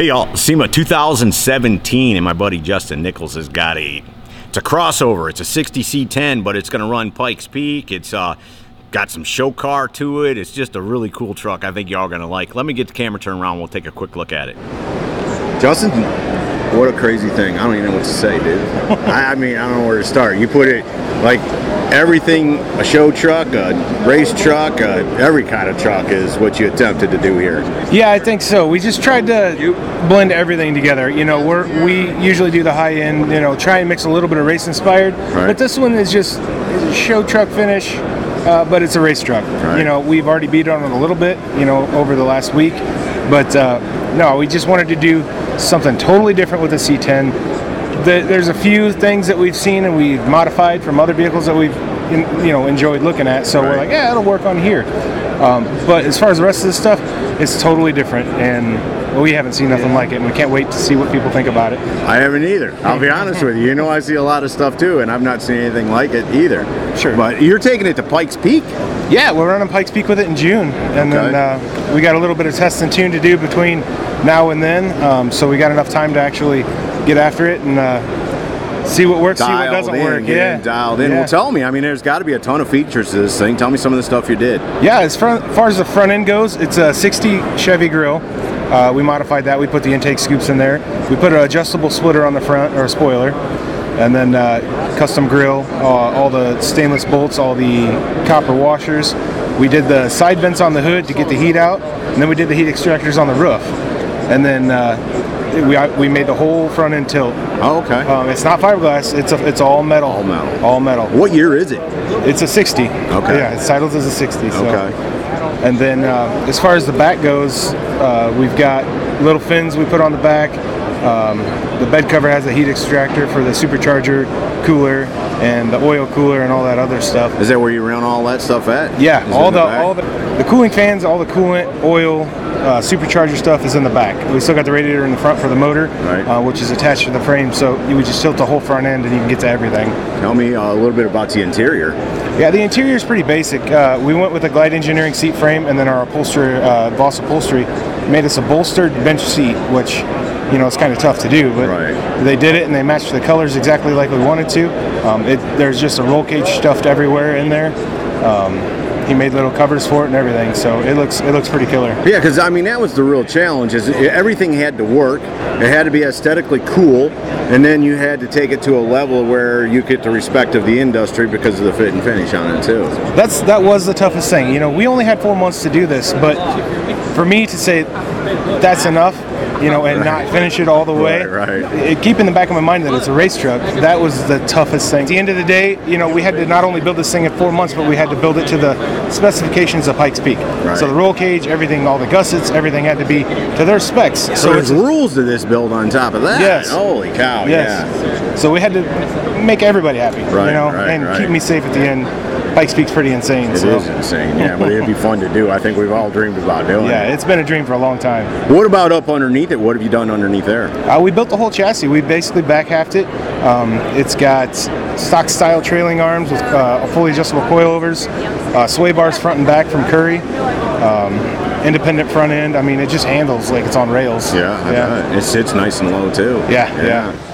Hey y'all, SEMA 2017, and my buddy Justin Nichols has got a. It's a crossover. It's a 60C10, but it's going to run Pikes Peak. It's uh, got some show car to it. It's just a really cool truck. I think y'all are going to like. Let me get the camera turned around. We'll take a quick look at it. Justin, what a crazy thing. I don't even know what to say, dude. I, I mean, I don't know where to start. You put it like everything a show truck, a race truck, uh, every kind of truck is what you attempted to do here. Yeah, I think so. We just tried to blend everything together. You know, we're we usually do the high end. You know, try and mix a little bit of race inspired. Right. But this one is just a show truck finish, uh, but it's a race truck. Right. You know, we've already beat on it a little bit. You know, over the last week, but uh, no, we just wanted to do something totally different with the C10. The, there's a few things that we've seen and we've modified from other vehicles that we've in, you know enjoyed looking at. So we're like, yeah, it'll work on here. Um, but as far as the rest of this stuff, it's totally different, and we haven't seen nothing like it, and we can't wait to see what people think about it. I haven't either. I'll be honest with you. You know, I see a lot of stuff too, and I've not seen anything like it either. Sure. But you're taking it to Pikes Peak. Yeah, we're running Pikes Peak with it in June, and then uh, we got a little bit of test and tune to do between now and then. Um, so we got enough time to actually get after it and uh, see what works, see what doesn't in, work. Yeah, dialed in. Yeah. Well, tell me. I mean, there's got to be a ton of features to this thing. Tell me some of the stuff you did. Yeah, as far, far as the front end goes, it's a 60 Chevy grill. Uh, we modified that. We put the intake scoops in there. We put an adjustable splitter on the front or a spoiler, and then uh, custom grill, uh, all the stainless bolts, all the copper washers. We did the side vents on the hood to get the heat out, and then we did the heat extractors on the roof, and then uh, we we made the whole front end tilt. Oh, okay. Um, it's not fiberglass. It's a, it's all metal. All metal. All metal. what year is it? It's a 60. Okay. Yeah, it's titled as a 60. So. Okay. And then uh, as far as the back goes, uh, we've got little fins we put on the back. Um, the bed cover has a heat extractor for the supercharger cooler and the oil cooler and all that other stuff. Is that where you run all that stuff at? Yeah, Is all in the, all the the cooling fans, all the coolant, oil, uh, supercharger stuff is in the back. We still got the radiator in the front for the motor, Right. uh, which is attached to the frame. So you would just tilt the whole front end and you can get to everything. Tell me uh, a little bit about the interior. Yeah, the interior is pretty basic. Uh, we went with a Glide Engineering seat frame, and then our upholsterer, uh, Voss Upholstery, made us a bolstered bench seat, which, you know, it's kind of tough to do, but Right. they did it and they matched the colors exactly like we wanted to. Um, it, there's just a roll cage stuffed everywhere in there. Um, he made little covers for it and everything, so it looks it looks pretty killer. Yeah, because I mean that was the real challenge. Is everything had to work. It had to be aesthetically cool, and then you had to take it to a level where you get the respect of the industry because of the fit and finish on it too. That's that was the toughest thing. You know, we only had four months to do this, but for me to say that's enough, you know, and not finish it all the way, Right, right. It, keep in the back of my mind that it's a race truck. That was the toughest thing. At the end of the day, you know, we had to not only build this thing in four months, but we had to build it to the specifications of Pikes Peak. Right. So the roll cage, everything, all the gussets, everything had to be to their specs. So, So there's it's rules to this build on top of that. Yes. Holy cow! yes. So we had to make everybody happy, Right, you know, right, and right. keep me safe at the end. Pikes Peak's pretty insane. Yeah, it so. is insane. Yeah, but it'd be fun to do. I think we've all dreamed about doing Yeah, it. it's been a dream for a long time. What about up underneath it? What have you done underneath there? Uh, we built the whole chassis. We basically back halved it. Um, it's got stock style trailing arms with uh, fully adjustable coilovers, uh, sway bars front and back from Currie, um, independent front end. I mean, it just handles like it's on rails. Yeah, yeah, it sits nice and low too. yeah, yeah.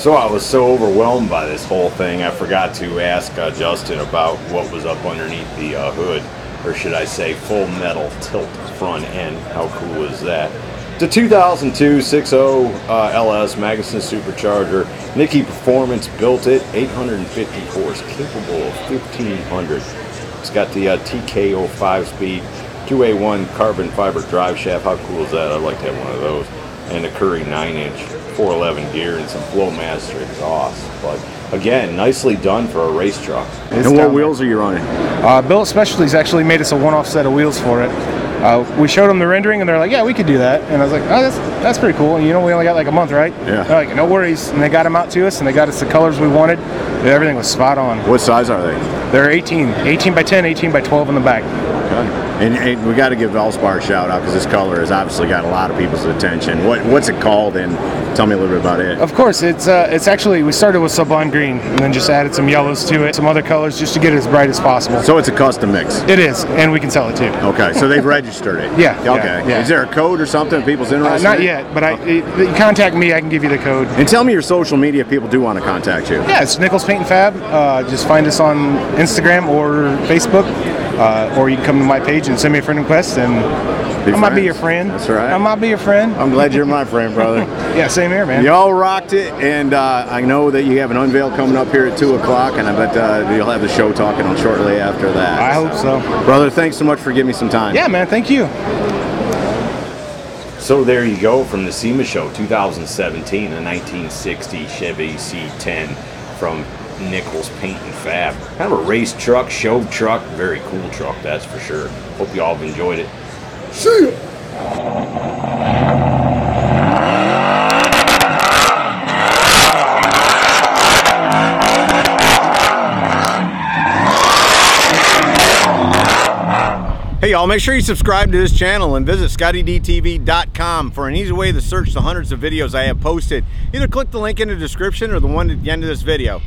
So I was so overwhelmed by this whole thing, I forgot to ask uh, Justin about what was up underneath the uh, hood, or should I say, full metal tilt front end. How cool is that? The 2002 6.0 uh, LS Magnuson Supercharger. Nicky Performance built it, 850 horse, capable of 1500. It's got the uh, TKO 5 speed, QA1 carbon fiber drive shaft. How cool is that? I'd like to have one of those. And a Currie 9 inch 411 gear and some Flowmaster exhaust. But again, nicely done for a race truck. It's And what there. wheels are you running? Uh, Billet Specialties actually made us a one-off set of wheels for it. Uh, we showed them the rendering, and they're like, "Yeah, we could do that." And I was like, "Oh, that's that's pretty cool." And you know, we only got like a month, right? Yeah. They're like, "No worries." And they got them out to us, and they got us the colors we wanted. And everything was spot on. What size are they? They're 18, 18 by 10, 18 by 12 in the back. Okay. And, and we got to give Valspar a shout out because this color has obviously got a lot of people's attention. What what's it called? And tell me a little bit about it. Of course, it's uh, it's actually we started with sublime green and then just added some yellows to it, some other colors just to get it as bright as possible. So it's a custom mix. It is, and we can sell it too. Okay, so they've registered it. Yeah, Okay. yeah. Is there a code or something if people's Uh, interested? not yet, but I you contact me. I can give you the code. And tell me your social media. if People do want to contact you. Yeah, it's Nichols Paint and Fab. Uh, just find us on Instagram or Facebook, uh, or you can come to my page and send me a friend request, and Be I might be your friend. That's right. I might be your friend. I'm glad you're my friend, brother. Yeah, same here, man. Y'all rocked it, and uh, I know that you have an unveil coming up here at two o'clock, and I bet uh, you'll have the show talking on shortly after that. I hope so. brother. Thanks so much for giving me some time. Yeah, man. Thank you. So there you go from the SEMA Show 2017, a 1960 Chevy C10 from Nichols Paint and Fab. Kind of a race truck, show truck, very cool truck, that's for sure. Hope you all have enjoyed it. See ya! Hey, y'all, make sure you subscribe to this channel and visit ScottieDTV.com for an easy way to search the hundreds of videos I have posted. Either click the link in the description or the one at the end of this video.